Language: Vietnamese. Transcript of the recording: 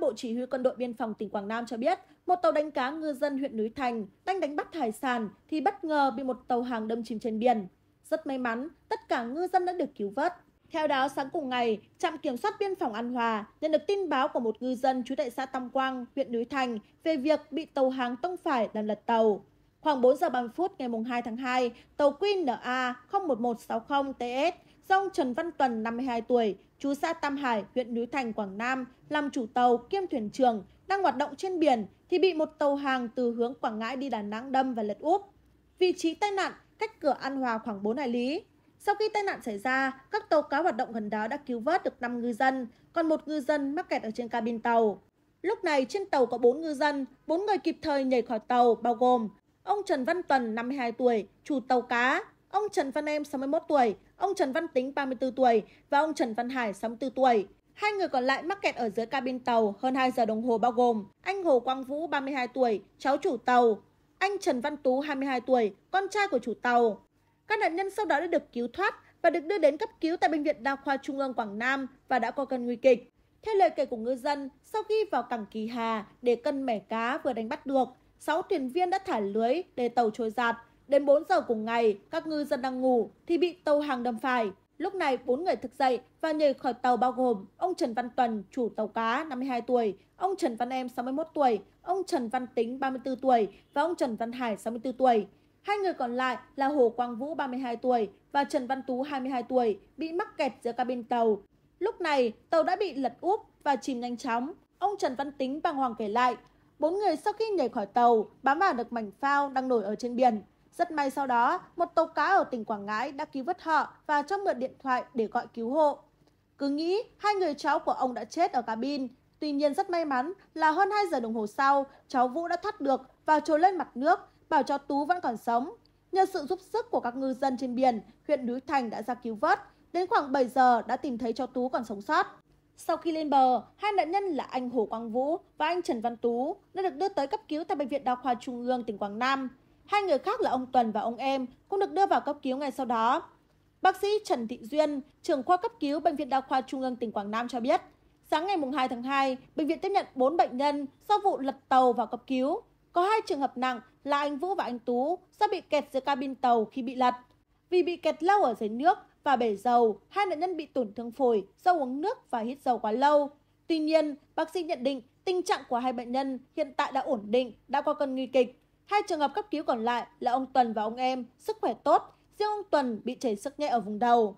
bộ chỉ huy quân đội biên phòng tỉnh quảng nam cho biết một tàu đánh cá ngư dân huyện núi thành đang đánh bắt hải sản thì bất ngờ bị một tàu hàng đâm chìm trên biển. Rất may mắn tất cả ngư dân đã được cứu vớt. Theo đó sáng cùng ngày trạm kiểm soát biên phòng an hòa nhận được tin báo của một ngư dân trú tại xã tam quang huyện núi thành về việc bị tàu hàng tông phải làm lật tàu. Khoảng 4 giờ ba mươi phút ngày 2 tháng 2, tàu qna một nghìn một trăm sáu mươi ts do ông trần văn tuần, năm mươi hai tuổi chú xã tam hải, huyện núi thành, quảng nam, làm chủ tàu kiêm thuyền trưởng, đang hoạt động trên biển thì bị một tàu hàng từ hướng quảng ngãi đi đà nẵng đâm và lật úp. Vị trí tai nạn cách cửa an hòa khoảng bốn hải lý. Sau khi tai nạn xảy ra, các tàu cá hoạt động gần đó đã cứu vớt được năm ngư dân, còn một ngư dân mắc kẹt ở trên cabin tàu. Lúc này trên tàu có bốn ngư dân, bốn người kịp thời nhảy khỏi tàu, bao gồm ông trần văn tuần, năm mươi hai tuổi, chủ tàu cá ông trần văn em, sáu mươi một tuổi. Ông trần văn tính, ba mươi bốn tuổi. Và ông trần văn hải, sáu mươi bốn tuổi. Hai người còn lại mắc kẹt ở dưới cabin tàu, hơn hai giờ đồng hồ bao gồm anh hồ quang vũ, ba mươi hai tuổi, cháu chủ tàu. Anh trần văn tú, hai mươi hai tuổi, con trai của chủ tàu. Các nạn nhân sau đó đã được cứu thoát và được đưa đến cấp cứu tại bệnh viện đa khoa trung ương, quảng nam và đã có cơn nguy kịch. Theo lời kể của ngư dân, sau khi vào cảng kỳ hà để cân mẻ cá vừa đánh bắt được, sáu thuyền viên đã thả lưới để tàu trôi giạt đến bốn giờ cùng ngày các ngư dân đang ngủ thì bị tàu hàng đâm phải lúc này bốn người thức dậy và nhảy khỏi tàu bao gồm ông trần văn tuần chủ tàu cá 52 tuổi ông trần văn em 61 tuổi ông trần văn tính 34 tuổi và ông trần văn hải 64 tuổi Hai người còn lại là Hồ Quang Vũ 32 tuổi và Trần Văn Tú 22 tuổi bị mắc kẹt giữa cabin tàu. Lúc này, tàu đã bị lật úp và chìm nhanh chóng. Ông Trần Văn Tính bàng hoàng kể lại, bốn người sau khi nhảy khỏi tàu bám vào được mảnh phao đang nổi ở trên biển. Rất may sau đó, một tàu cá ở tỉnh Quảng Ngãi đã cứu vớt họ và cho mượn điện thoại để gọi cứu hộ. Cứ nghĩ hai người cháu của ông đã chết ở cabin, tuy nhiên rất may mắn là hơn 2 giờ đồng hồ sau, cháu Vũ đã thoát được và trồi lên mặt nước bảo cháu Tú vẫn còn sống. Nhờ sự giúp sức của các ngư dân trên biển, huyện Núi Thành đã ra cứu vớt. Đến khoảng 7 giờ đã tìm thấy cháu Tú còn sống sót. Sau khi lên bờ, hai nạn nhân là anh Hồ Quang Vũ và anh Trần Văn Tú đã được đưa tới cấp cứu tại Bệnh viện Đa khoa Trung ương tỉnh Quảng Nam. Hai người khác là ông Tuần và ông Em cũng được đưa vào cấp cứu ngay sau đó. Bác sĩ Trần Thị Duyên, trưởng khoa cấp cứu Bệnh viện Đa khoa Trung ương tỉnh Quảng Nam cho biết, sáng ngày 2 tháng 2, bệnh viện tiếp nhận 4 bệnh nhân sau vụ lật tàu vào cấp cứu. Có hai trường hợp nặng là anh Vũ và anh Tú do bị kẹt giữa cabin tàu khi bị lật. Vì bị kẹt lâu ở dưới nước và bể dầu, hai nạn nhân bị tổn thương phổi do uống nước và hít dầu quá lâu. Tuy nhiên, bác sĩ nhận định tình trạng của hai bệnh nhân hiện tại đã ổn định, đã qua cơn nguy kịch. Hai trường hợp cấp cứu còn lại là ông Tuần và ông em, sức khỏe tốt, riêng ông Tuần bị chảy sức nhẹ ở vùng đầu.